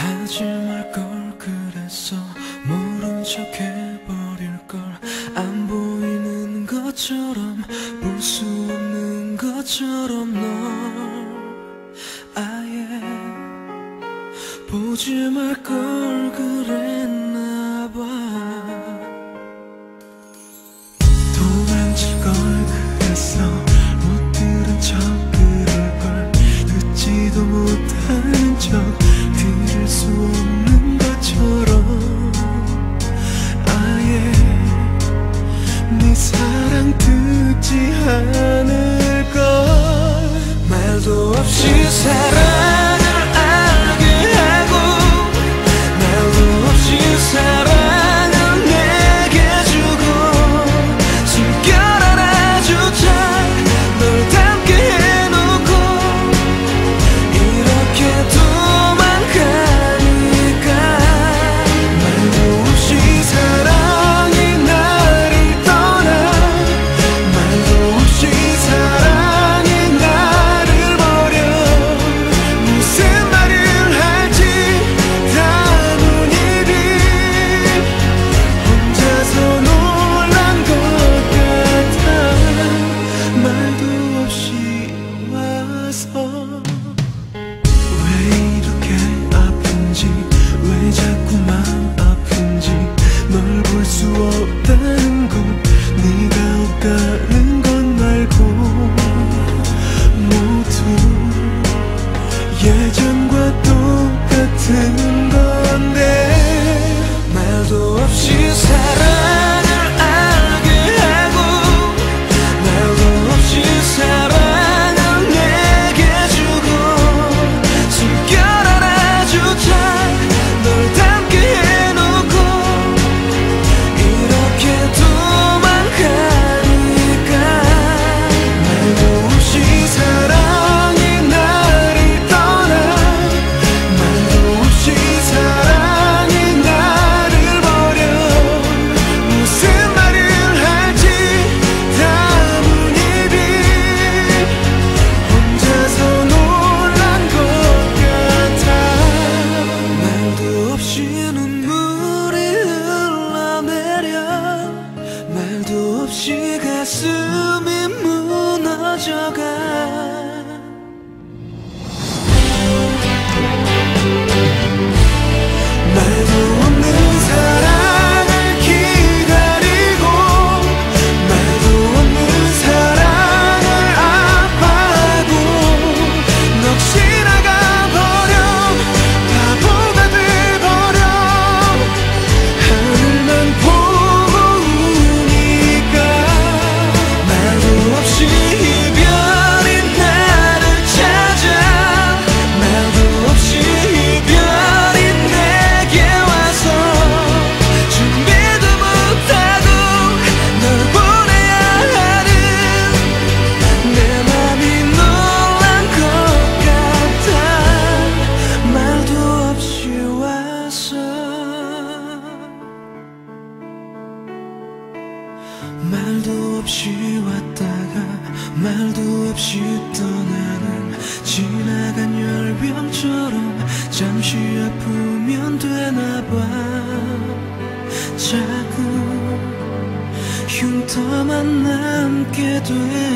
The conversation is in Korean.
하지 말 걸 그랬어 모른 척 해버릴 걸 안 보이는 것처럼 볼 수 없는 것처럼 널 아예 보지 말 걸 그랬나 봐. 도망칠 걸 사랑 듣지 않을걸. 말도 없이 사랑 的 가슴이 무너져가 말도 없이 떠나는 지나간 열병처럼 잠시 아프면 되나봐. 자꾸 흉터만 남게 돼.